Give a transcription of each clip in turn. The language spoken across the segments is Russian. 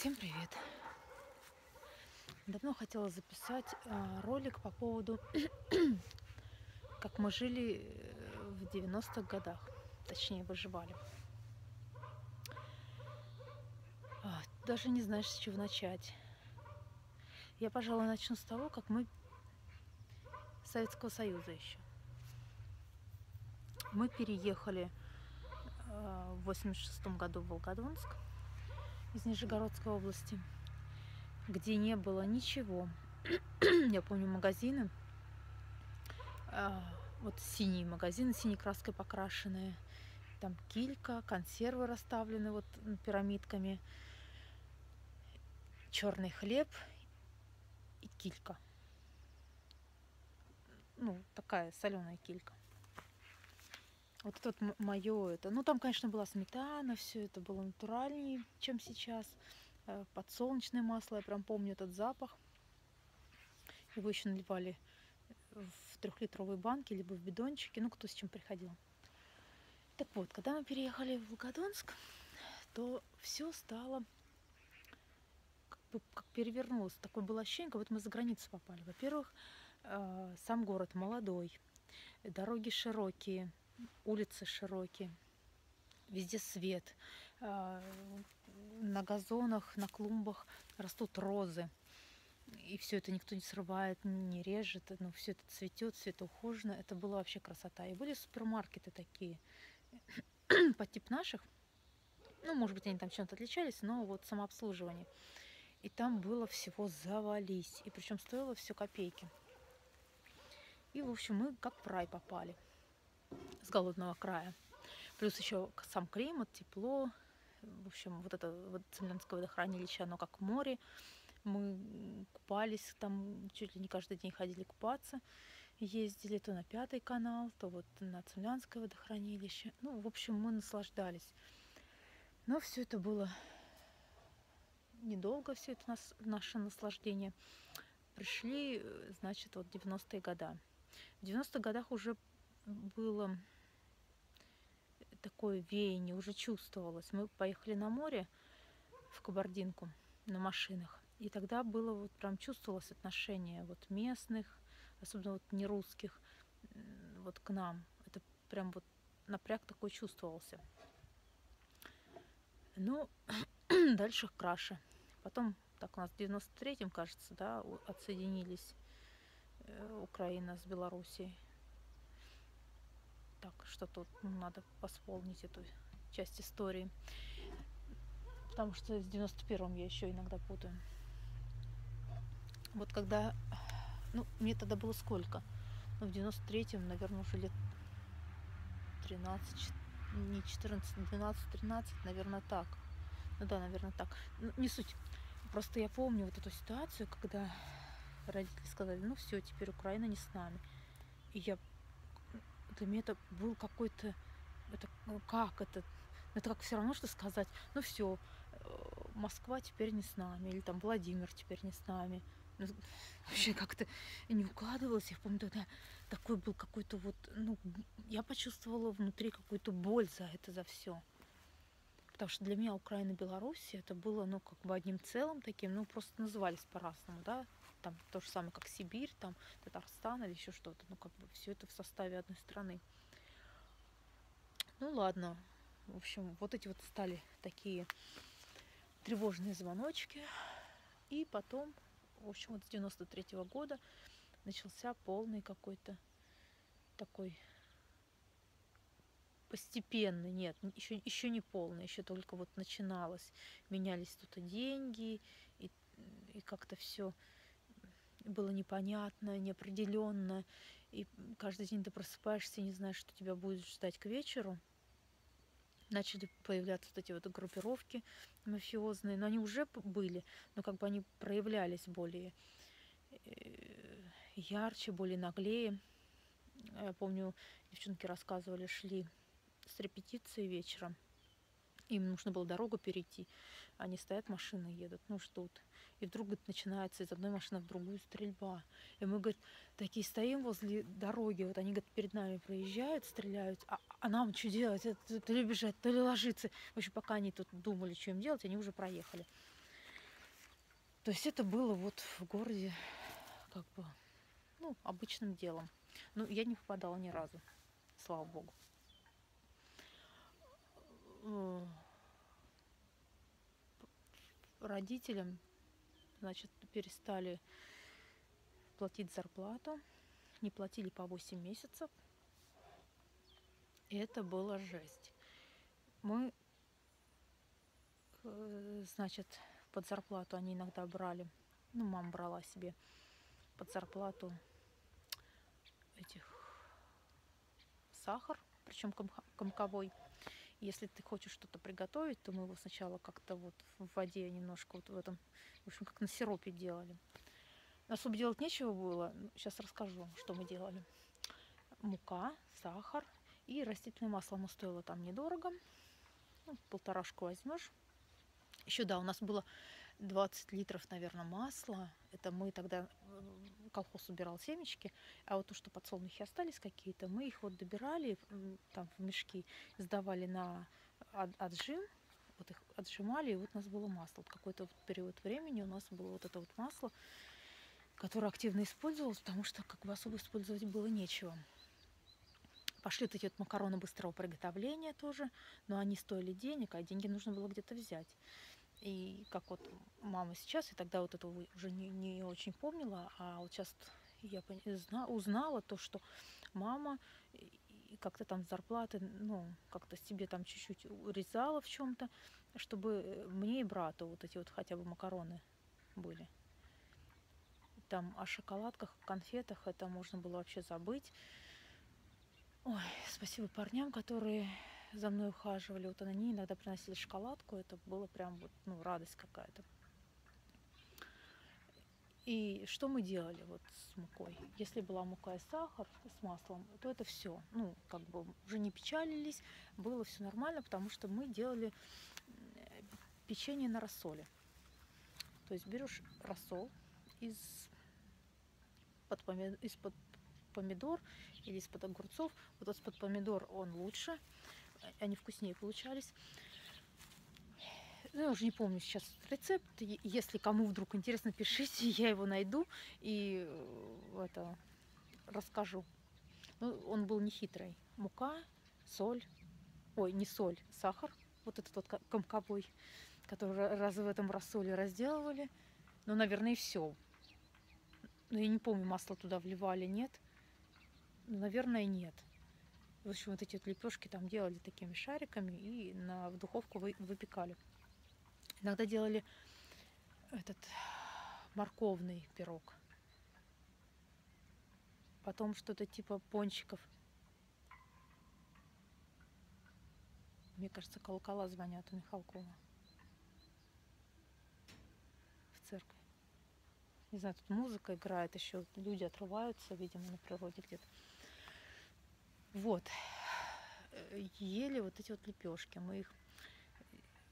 Всем привет! Давно хотела записать а, ролик по поводу, как мы жили э, в 90-х годах, точнее выживали. А, даже не знаешь, с чего начать. Я, пожалуй, начну с того, как мы Советского Союза еще. Мы переехали а, в 86 году в Волгодонск из Нижегородской области, где не было ничего. Я помню магазины, а, вот синие магазины, синей краской покрашенные. Там килька, консервы расставлены вот пирамидками, черный хлеб и килька. Ну, такая соленая килька. Вот это вот мое это. Ну, там, конечно, была сметана, все это было натуральнее, чем сейчас. Э, подсолнечное масло, я прям помню этот запах. Его еще наливали в трехлитровые банки, либо в бидончики, ну, кто с чем приходил. Так вот, когда мы переехали в Волгодонск, то все стало как, бы, как перевернулось. Такое было ощущение, как будто мы за границу попали. Во-первых, э, сам город молодой, дороги широкие, улицы широкие, везде свет. А, на газонах, на клумбах растут розы. И все это никто не срывает, не режет, ну, все это цветет, все это ухожено. Это была вообще красота. И были супермаркеты такие, по тип наших. Ну, может быть, они там чем-то отличались, но вот самообслуживание. И там было всего завались. И причем стоило все копейки. И, в общем, мы как в рай попали с голодного края. Плюс еще сам климат, тепло. В общем, вот это вот Цемлянское водохранилище, оно как море. Мы купались там, чуть ли не каждый день ходили купаться. Ездили то на Пятый канал, то вот на Цемлянское водохранилище. Ну, в общем, мы наслаждались. Но все это было недолго, все это нас, наше наслаждение. Пришли, значит, вот 90-е годы. В 90-х годах уже было такое веяние, уже чувствовалось. Мы поехали на море в Кабардинку на машинах. И тогда было вот прям чувствовалось отношение вот местных, особенно вот не русских, вот к нам. Это прям вот напряг такой чувствовался. Ну, дальше краше. Потом, так у нас в 93-м, кажется, да, отсоединились э, Украина с Белоруссией. Так, что тут ну, надо восполнить эту часть истории. Потому что с 91-м я еще иногда путаю. Вот когда... Ну, мне тогда было сколько? Ну, в 93-м, наверное, уже лет 13, не 14, 12, 13, наверное, так. Ну да, наверное, так. Ну, не суть. Просто я помню вот эту ситуацию, когда родители сказали, ну все, теперь Украина не с нами. И я для меня это был какой-то, это ну, как это, это как все равно, что сказать, ну все, э, Москва теперь не с нами, или там Владимир теперь не с нами. Ну, вообще как-то не укладывалось. Я помню, тогда такой был какой-то вот, ну, я почувствовала внутри какую-то боль за это, за все. Потому что для меня Украина и Беларусь это было, ну, как бы одним целым таким, ну, просто назывались по-разному, да, там то же самое, как Сибирь, там Татарстан или еще что-то. Ну, как бы все это в составе одной страны. Ну ладно. В общем, вот эти вот стали такие тревожные звоночки. И потом, в общем, вот с 93 -го года начался полный какой-то такой постепенный, нет, еще, еще не полный, еще только вот начиналось. Менялись тут и деньги, и, и как-то все было непонятно, неопределенно. И каждый день ты просыпаешься, не знаешь, что тебя будет ждать к вечеру. Начали появляться вот эти вот группировки мафиозные, но они уже были, но как бы они проявлялись более э, ярче, более наглее. Я помню, девчонки рассказывали, шли с репетиции вечером. Им нужно было дорогу перейти. Они стоят, машины едут, ну ждут. И вдруг говорит, начинается из одной машины в другую стрельба. И мы, говорит, такие стоим возле дороги, вот они, говорит, перед нами проезжают, стреляют, а, а нам что делать? Это, то ли бежать, то ли ложиться. В общем, пока они тут думали, что им делать, они уже проехали. То есть это было вот в городе как бы, ну, обычным делом. Ну, я не попадала ни разу, слава богу. Родителям, значит, перестали платить зарплату, не платили по 8 месяцев. И это была жесть. Мы, э, значит, под зарплату они иногда брали, ну, мама брала себе под зарплату этих сахар, причем комковой. Если ты хочешь что-то приготовить, то мы его сначала как-то вот в воде немножко вот в этом, в общем, как на сиропе делали. Особо делать нечего было. Сейчас расскажу, что мы делали. Мука, сахар и растительное масло. Оно стоило там недорого. Ну, полторашку возьмешь. Еще, да, у нас было 20 литров, наверное, масла. Это мы тогда колхоз убирал семечки, а вот то, что подсолнухи остались какие-то, мы их вот добирали там в мешки, сдавали на отжим, вот их отжимали, и вот у нас было масло. Вот какой-то вот период времени у нас было вот это вот масло, которое активно использовалось, потому что как бы особо использовать было нечего. Пошли вот эти вот макароны быстрого приготовления тоже, но они стоили денег, а деньги нужно было где-то взять. И как вот мама сейчас, и тогда вот этого уже не, не очень помнила, а вот сейчас я узнала то, что мама как-то там зарплаты, ну, как-то себе там чуть-чуть урезала в чем-то, чтобы мне и брату вот эти вот хотя бы макароны были. Там о шоколадках, конфетах это можно было вообще забыть. Ой, спасибо парням, которые за мной ухаживали. Вот они иногда приносили шоколадку. Это было прям вот, ну, радость какая-то. И что мы делали вот с мукой? Если была мука и сахар с маслом, то это все. Ну, как бы уже не печалились, было все нормально, потому что мы делали печенье на рассоле. То есть берешь рассол из под помидор, или из-под огурцов. Вот из-под помидор он лучше они вкуснее получались. Ну, я уже не помню сейчас рецепт. Если кому вдруг интересно, пишите, я его найду и э, это расскажу. Ну, он был не хитрый. Мука, соль, ой, не соль, сахар, вот этот вот комковой, который раз в этом рассоле разделывали. Ну, наверное, все. Но я не помню, масло туда вливали, нет. Наверное, нет. В общем, вот эти вот лепешки там делали такими шариками и на, в духовку вы, выпекали. Иногда делали этот морковный пирог. Потом что-то типа пончиков. Мне кажется, колокола звонят у Михалкова. В церкви. Не знаю, тут музыка играет еще, люди отрываются, видимо, на природе где-то. Вот. Э, ели вот эти вот лепешки. Мы их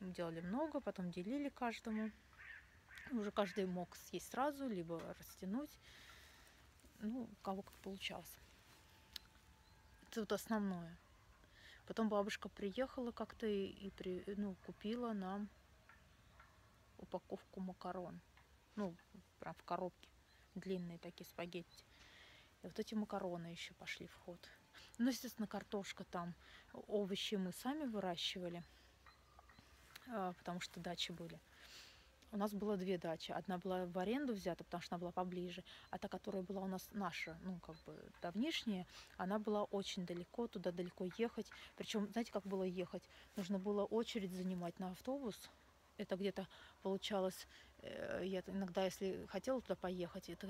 делали много, потом делили каждому. Уже каждый мог съесть сразу, либо растянуть. Ну, у кого как получалось. Это вот основное. Потом бабушка приехала как-то и, и при, ну, купила нам упаковку макарон. Ну, прям в коробке. Длинные такие спагетти. И вот эти макароны еще пошли в ход. Ну, естественно, картошка там, овощи мы сами выращивали, а, потому что дачи были. У нас было две дачи. Одна была в аренду взята, потому что она была поближе, а та, которая была у нас наша, ну, как бы давнишняя, она была очень далеко, туда далеко ехать. Причем, знаете, как было ехать? Нужно было очередь занимать на автобус. Это где-то получалось, э, я иногда, если хотела туда поехать, это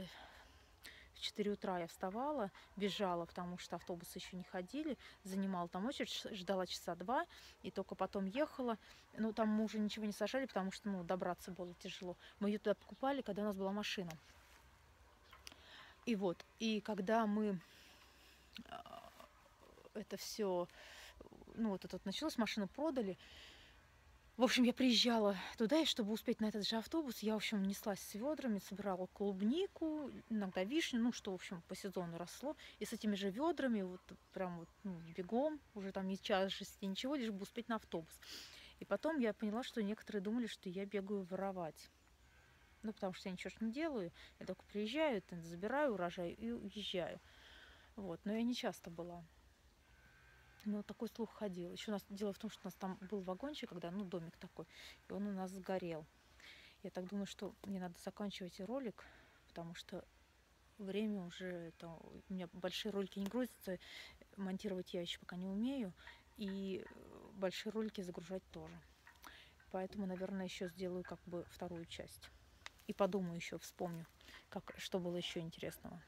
4 утра я вставала, бежала, потому что автобусы еще не ходили, занимала там очередь, ждала часа два, и только потом ехала. Ну, там мы уже ничего не сажали, потому что, ну, добраться было тяжело. Мы ее туда покупали, когда у нас была машина. И вот, и когда мы а, это все, ну, вот это вот началось, машину продали, в общем, я приезжала туда, и чтобы успеть на этот же автобус, я, в общем, неслась с ведрами, собирала клубнику, иногда вишню, ну, что, в общем, по сезону росло. И с этими же ведрами, вот прям вот ну, бегом, уже там не час шести, ничего, лишь бы успеть на автобус. И потом я поняла, что некоторые думали, что я бегаю воровать. Ну, потому что я ничего не делаю. Я только приезжаю, забираю урожай и уезжаю. Вот. Но я не часто была. Вот такой слух ходил. Еще у нас дело в том, что у нас там был вагончик, когда, ну, домик такой, и он у нас сгорел. Я так думаю, что мне надо заканчивать ролик, потому что время уже, это, у меня большие ролики не грузятся, монтировать я еще пока не умею, и э, большие ролики загружать тоже. Поэтому, наверное, еще сделаю как бы вторую часть. И подумаю еще, вспомню, как, что было еще интересного.